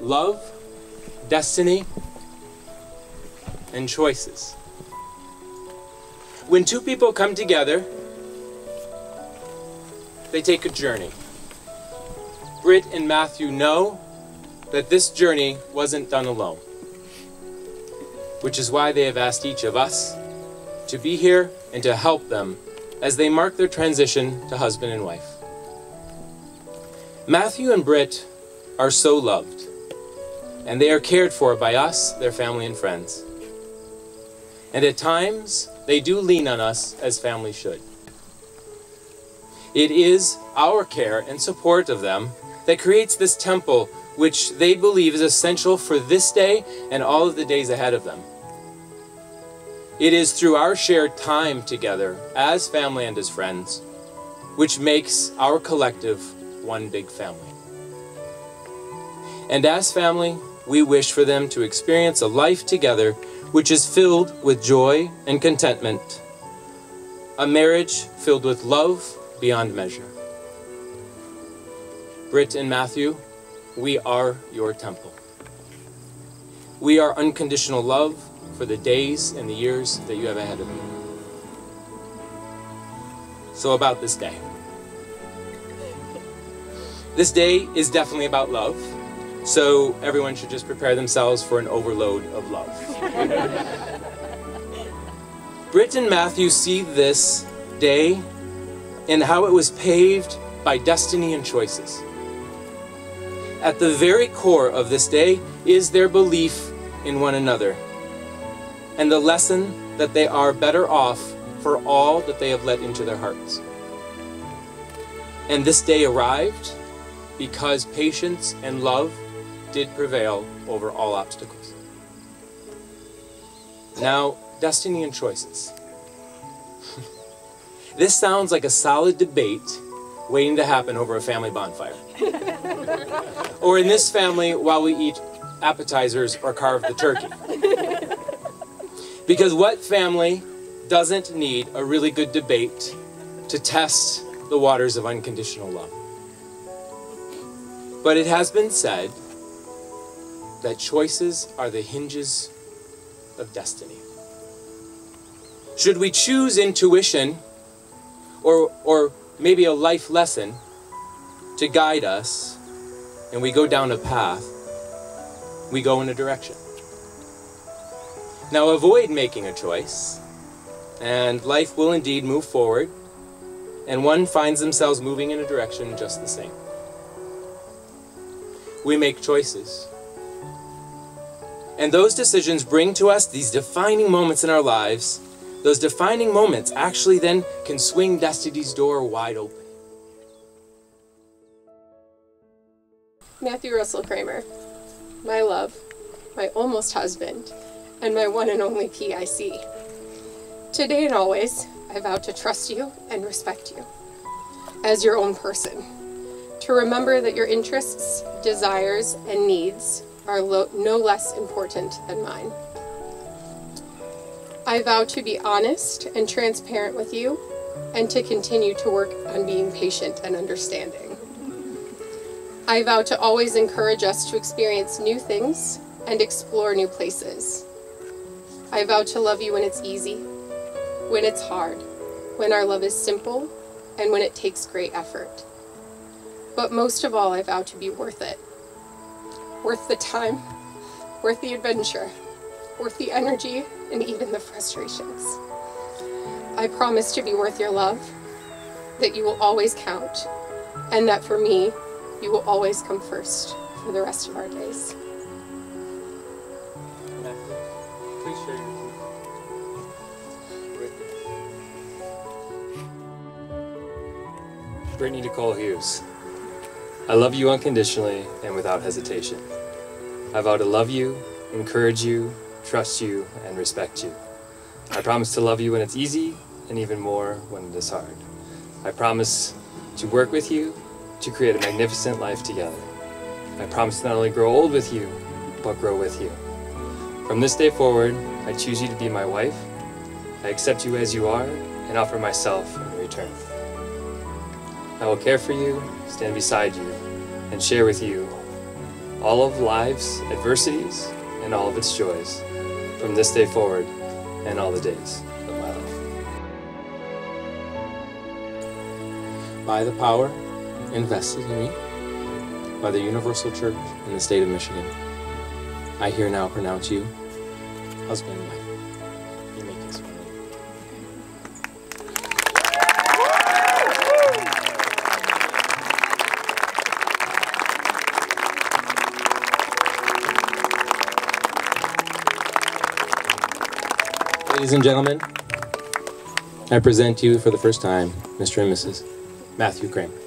Love, destiny, and choices. When two people come together, they take a journey. Britt and Matthew know that this journey wasn't done alone, which is why they have asked each of us to be here and to help them as they mark their transition to husband and wife. Matthew and Britt are so loved, and they are cared for by us, their family and friends. And at times, they do lean on us as family should. It is our care and support of them that creates this temple which they believe is essential for this day and all of the days ahead of them. It is through our shared time together as family and as friends which makes our collective one big family. And as family, we wish for them to experience a life together which is filled with joy and contentment, a marriage filled with love beyond measure. Britt and Matthew, we are your temple. We are unconditional love for the days and the years that you have ahead of you. So, about this day. This day is definitely about love, so everyone should just prepare themselves for an overload of love. Britt and Matthew see this day and how it was paved by destiny and choices. At the very core of this day is their belief in one another and the lesson that they are better off for all that they have let into their hearts. And this day arrived because patience and love did prevail over all obstacles. Now, destiny and choices. this sounds like a solid debate waiting to happen over a family bonfire. or in this family, while we eat appetizers or carve the turkey. Because what family doesn't need a really good debate to test the waters of unconditional love? But it has been said that choices are the hinges of destiny. Should we choose intuition or, or maybe a life lesson to guide us and we go down a path, we go in a direction. Now avoid making a choice, and life will indeed move forward, and one finds themselves moving in a direction just the same. We make choices. And those decisions bring to us these defining moments in our lives. Those defining moments actually then can swing destiny's door wide open. Matthew Russell Kramer, my love, my almost husband, and my one and only PIC. Today and always, I vow to trust you and respect you as your own person, to remember that your interests, desires, and needs are no less important than mine. I vow to be honest and transparent with you and to continue to work on being patient and understanding. I vow to always encourage us to experience new things and explore new places. I vow to love you when it's easy, when it's hard, when our love is simple, and when it takes great effort. But most of all, I vow to be worth it. Worth the time, worth the adventure, worth the energy, and even the frustrations. I promise to be worth your love, that you will always count, and that for me, you will always come first for the rest of our days. Share your Brittany Nicole Hughes. I love you unconditionally and without hesitation. I vow to love you, encourage you, trust you, and respect you. I promise to love you when it's easy and even more when it is hard. I promise to work with you to create a magnificent life together. I promise to not only grow old with you, but grow with you. From this day forward, I choose you to be my wife. I accept you as you are and offer myself in return. I will care for you, stand beside you, and share with you all of life's adversities and all of its joys from this day forward and all the days of my life. By the power invested in me by the Universal Church in the state of Michigan, I here now pronounce you husband and wife. You may kiss one. Ladies and gentlemen, I present to you for the first time Mr. and Mrs. Matthew Kramer.